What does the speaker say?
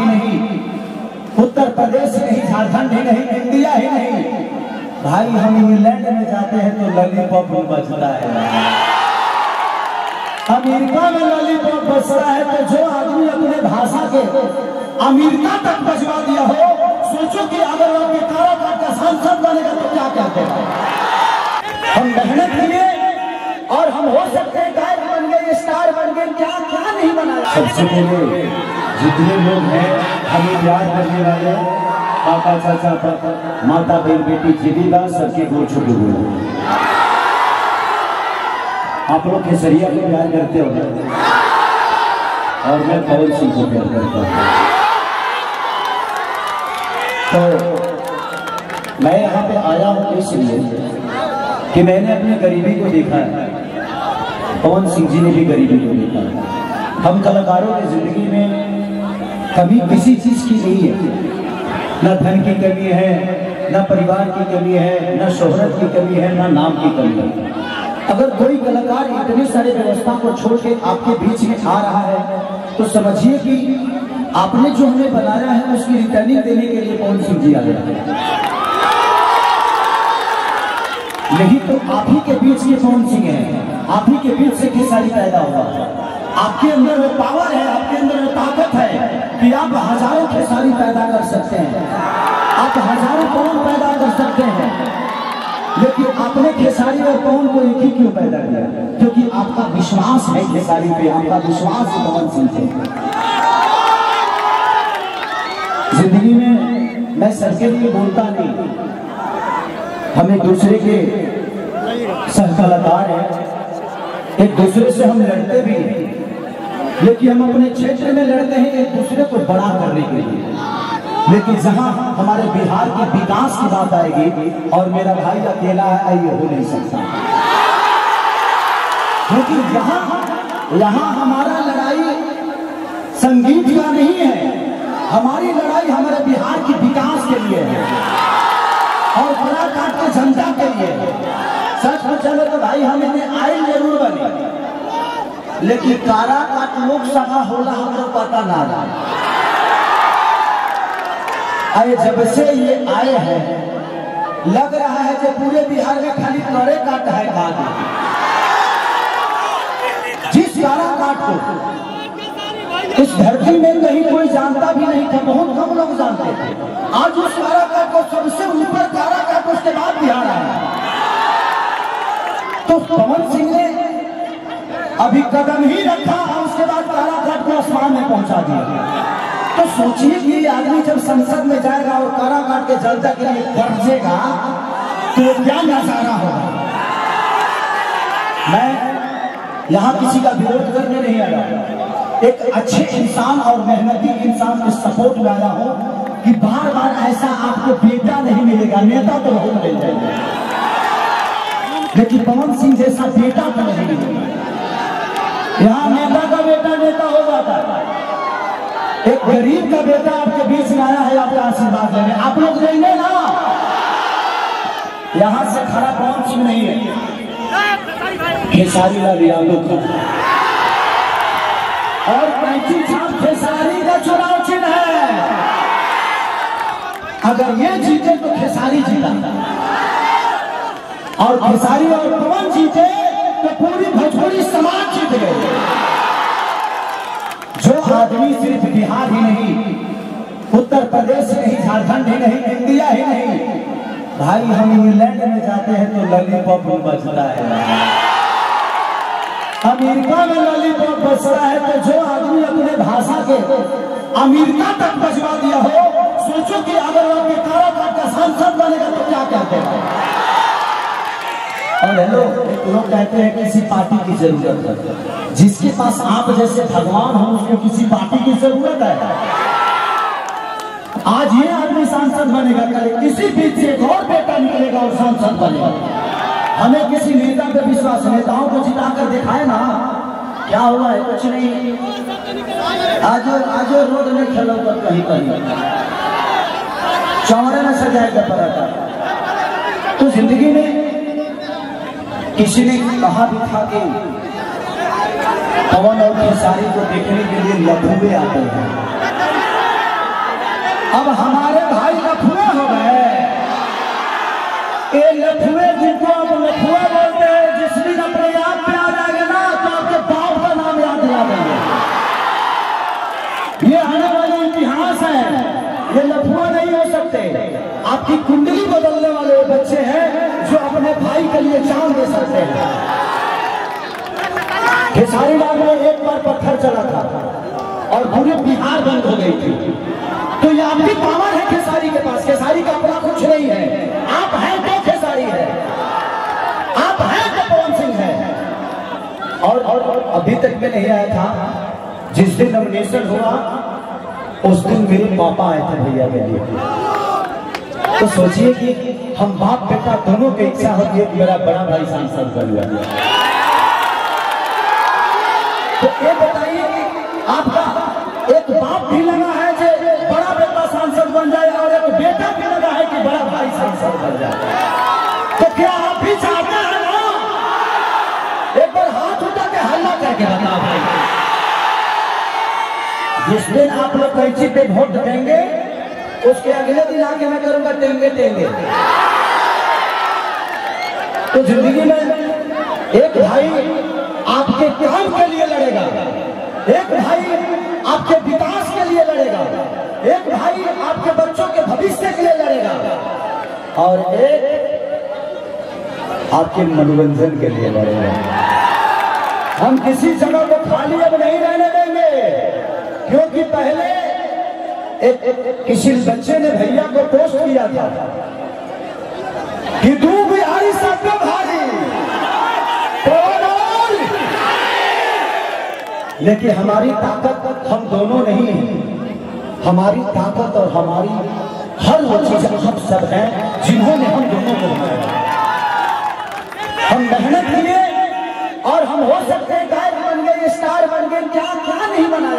ही नहीं। उत्तर प्रदेश नहीं, झारखंड ही नहीं, इंडिया ही नहीं। भाई, हम इंग्लैंड में जाते हैं तो लॉलीपॉप बजता है। अमेरिका में लॉलीपॉप बज रहा है तो जो आदमी अपने भाषा के अमेरिका तक बजवा दिया हो, सोचो कि अगर वो काराकाट का सांसद बनेगा तो क्या कहते हैं? हम मेहनत किए और हम हो सकते हैं गायक बन गए, स्टार बन गए, क्या क्या नहीं बना सबसे पहले जितने लोग हैं, हमें प्यार करने वाले पापा, चाचा, पापा, माता, बहन, बेटी जीविका सबके गोर छुटे हुए आप लोग केसरिया को प्यार करते हो और मैं पवन सिंह को प्यार करता हूँ। तो मैं यहाँ पे आया हूँ इसलिए कि मैंने अपनी गरीबी को देखा है। पवन सिंह जी ने भी गरीबी को देखा है। हम कलाकारों की ज़िंदगी में कभी किसी चीज़ की नहीं है। न धन की कमी है, न परिवार की कमी है, न शोहरत की कमी है, न नाम की कमी है। अगर कोई कलाकार इतने सारे व्यवस्था को छोड़ के आपके बीच में आ रहा है तो समझिए कि आपने जो हमें बनाया है, उसकी रिटर्निंग देने के लिए कौन सी आ गए नहीं तो आप ही के बीच में पवन सिंह है? आप ही के बीच से खेसारी पैदा हुआ? आपके अंदर वो पावर है, आपके अंदर वो ताकत है। कि आप हज़ारों खेसारी पैदा कर सकते हैं। आप हज़ारों पवन पैदा कर सकते हैं। लेकिन आपने खेसारी और पवन को एक ही क्यों पैदा किया? क्योंकि आपका विश्वास है खेसारी पे, आपका विश्वास पवन सिंह ज़िंदगी में मैं सर के लिए बोलता नहीं। हम एक दूसरे के सह कलाकार हैं। एक दूसरे से हम लड़ते भी हैं। लेकिन हम अपने क्षेत्र में लड़ते हैं एक दूसरे को बड़ा करने के लिए। लेकिन जहाँ हमारे बिहार के विकास की बात आएगी, और मेरा भाई अकेला है ये हो नहीं सकता। क्योंकि यहाँ यहाँ हमारा लड़ाई संगीत का नहीं है। हमारी लड़ाई हमारे बिहार के विकास के लिए है। और कलाकार के जनता के लिए सच में चलो तो भाई, हम इन्हें आयल ज़रूर बने। लेकिन काराकाट लोकसभा होला हमको पता ना रहा। अरे जब से ये आए हैं, लग रहा है कि पूरे बिहार में खाली करे काट है काट जिस काराकाट को इस धरती में कहीं कोई जानता भी नहीं था, बहुत कम लोग जानते थे। आज उस कारा काराकाट को, सबसे ऊपर काराकाट उसके बाद बिहार आया। तो पवन सिंह ने अभी कदम ही रखा और उसके बाद काराकाट को आसमान में पहुँचा दिया। तो सोचिए कि आदमी जब संसद में जाएगा और काराकाट के जनता के लिए तो क्या नज़ारा होगा? मैं यहाँ किसी का विरोध करने नहीं आया एक अच्छे इंसान और मेहनती इंसान के सपोर्ट में आया हूँ कि बार बार ऐसा आपको बेटा नहीं मिलेगा, नेता तो बहुत मिल जाएगा। लेकिन पवन सिंह जैसा बेटा तो नहीं मिलेगा। यहाँ नेता का बेटा नेता हो जाता है। एक गरीब का बेटा आपके बीच में आया है, आपका आशीर्वाद लेने। आप लोग देंगे ना? यहाँ से खड़ा पवन सिंह नहीं है? खेसारी लाल यादव का और पैंतीस छाप खेसारी का चुनाव चिन्ह है। अगर ये जीते तो खेसारी जीता। और खेसारी और पवन जीते तो पूरी भोजपुरी समाज जीत गए जो आदमी सिर्फ़ बिहार ही नहीं, उत्तर प्रदेश नहीं, झारखंड ही नहीं, इंडिया ही नहीं। भाई, हम इंग्लैंड में जाते हैं तो लॉलीपॉप बजता है। अमेरिका में लॉलीपॉप बज रहा है तो जो आदमी अपने भाषा के अमेरिका तक बजवा दिया हो, सोचो कि अगर वो काराकाट का सांसद बनेगा तो क्या कहते हैं? और हेलो लोग कहते हैं किसी पार्टी की ज़रूरत है। जिसके पास आप जैसे भगवान हो, उसको किसी पार्टी की ज़रूरत है। आज ये आदमी सांसद बनेगा, कल किसी बीच से एक और बेटा निकलेगा और सांसद बनेगा। हमें किसी नेता पे विश्वास, नेताओं को जिताकर दिखाए ना। क्या हुआ है? कुछ नहीं। आज आज रोड में खेलो पर कहीं कहीं चौड़े में सजाएगा पराठा। तो ज़िंदगी में किसी ने कहा भी था कि पवन और खेसारी को देखने के लिए लखनऊ आते हैं। अब हमारे भाई लफुए हो गए। ये लफुए जिनको आप लफुआ बोलते हैं, जिस दिन अपने आप पे आ जाएँगे ना तो आपके बाप का नाम याद दिला देंगे। ये आने वाले इतिहास है, ये लफुआ नहीं हो सकते। आपकी कुंडली बदलने जान दे सकते हैं। खेसारी लाल में एक बार पत्थर चला था और पूरे बिहार बंद हो गई थी। तो ये आपकी पावर है खेसारी के पास। खेसारी का अपना कुछ नहीं है। आप हैं तो खेसारी है। आप हैं तो पवन सिंह है। और, और, और अभी तक में नहीं आया था। जिस दिन नॉमिनेशन हुआ उस दिन मेरे पापा आए थे भैया के लिए। तो सोचिए कि हम बाप बेटा दोनों की इच्छा होती है कि मेरा बड़ा भाई सांसद बन गया तो ये बताइए कि आपका एक बाप भी लगा है जो बड़ा बेटा सांसद बन जाए और एक बेटा भी लगा है कि बड़ा भाई सांसद बन जाए। तो क्या आप भी चाहते हैं ना? एक बार हाथ उठा के हल्ला करके बताओ भाई। जिस दिन आप लोग कैंची पे वोट देंगे उसके अगले दिन आके मैं करूँगा टेंगे टेंगे। तो ज़िंदगी में एक भाई आपके काम के लिए लड़ेगा। एक भाई आपके विकास के लिए लड़ेगा। एक भाई आपके बच्चों के भविष्य के लिए लड़ेगा। और एक आपके मनोरंजन के लिए लड़ेगा। हम किसी जगह को खाली अब नहीं रहने देंगे, क्योंकि पहले एक, किसी बच्चे ने भैया को पोस्ट किया था कि तू बिहारी सबको भारी बोल। लेकिन हमारी ताकत हम दोनों नहीं हैं। हमारी ताकत और हमारी हर वो चीज़ हम सब हैं जिन्होंने हम दोनों को हम मेहनत किए और हम हो सकते हैं गायक बन गए स्टार बन गए क्या क्या नहीं बनाया?